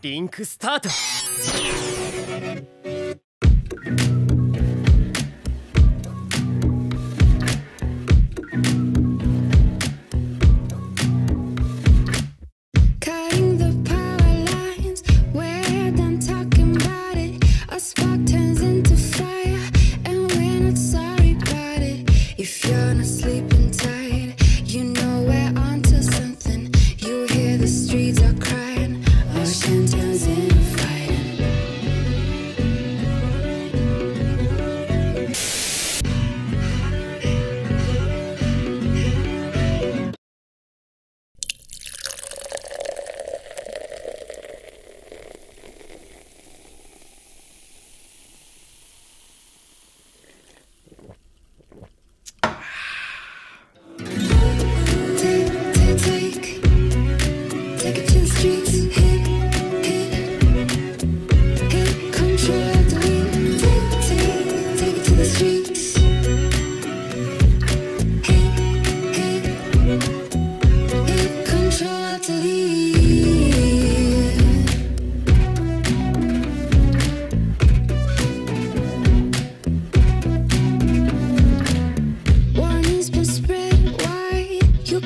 リンクスタート。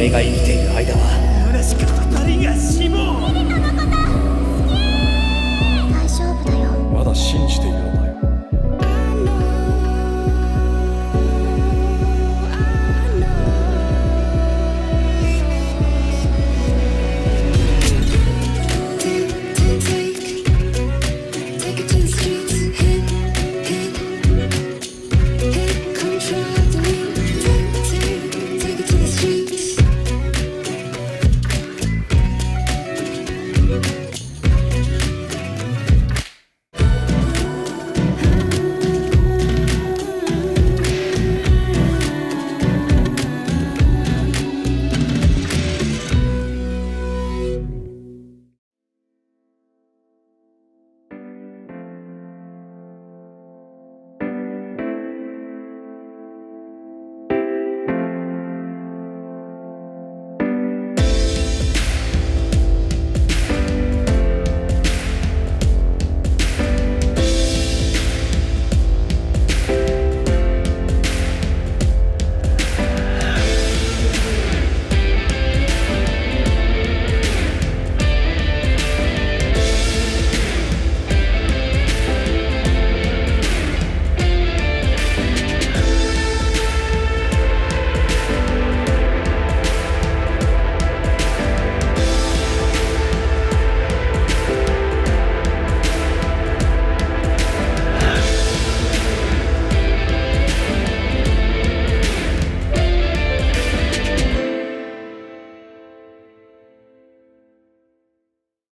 俺が生きている間は。虚しくったが死も